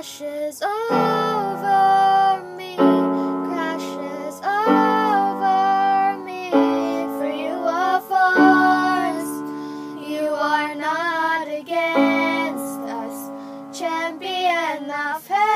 crashes over me, crashes over me. For you are for you are not against us, champion of heaven.